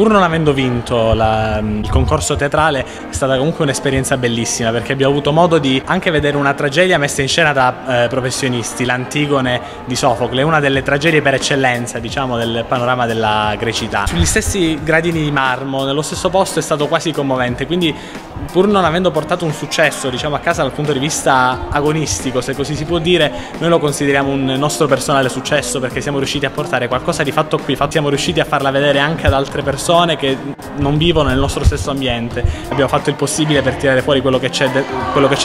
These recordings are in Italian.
pur non avendo vinto la, il concorso teatrale è stata comunque un'esperienza bellissima perché abbiamo avuto modo di anche vedere una tragedia messa in scena da eh, professionisti, l'Antigone di Sofocle, una delle tragedie per eccellenza diciamo del panorama della grecità. Sugli stessi gradini di marmo, nello stesso posto è stato quasi commovente, quindi pur non avendo portato un successo diciamo, a casa dal punto di vista agonistico, se così si può dire, noi lo consideriamo un nostro personale successo perché siamo riusciti a portare qualcosa di fatto qui, siamo riusciti a farla vedere anche ad altre persone che non vivono nel nostro stesso ambiente. Abbiamo fatto il possibile per tirare fuori quello che c'è, de-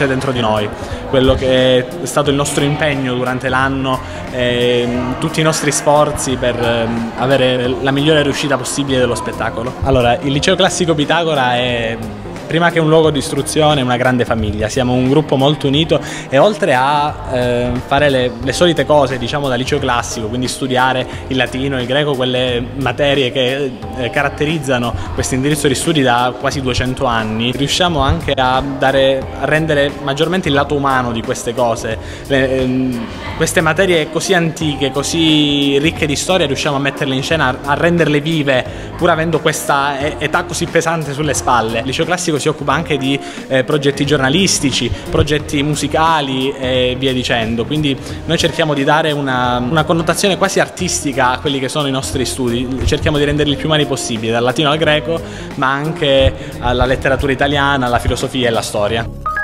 dentro di noi, quello che è stato il nostro impegno durante l'anno, eh, tutti i nostri sforzi per eh, avere la migliore riuscita possibile dello spettacolo. Allora, il liceo classico Pitagora è prima che un luogo di istruzione, una grande famiglia. Siamo un gruppo molto unito e oltre a eh, fare le, le, solite cose, diciamo da liceo classico, quindi studiare il latino, il greco, quelle materie che eh, caratterizzano questo indirizzo di studi da quasi 200 anni, riusciamo anche a, dare, a rendere maggiormente il lato umano di queste cose. Le, ehm, queste materie così antiche, così ricche di storia, riusciamo a metterle in scena, a renderle vive, pur avendo questa età così pesante sulle spalle. Il liceo classico si occupa anche di eh, progetti giornalistici, progetti musicali e via dicendo, quindi noi cerchiamo di dare una, una connotazione quasi artistica a quelli che sono i nostri studi, cerchiamo di renderli il più umani possibile, dal latino al greco, ma anche alla letteratura italiana, alla filosofia e alla storia.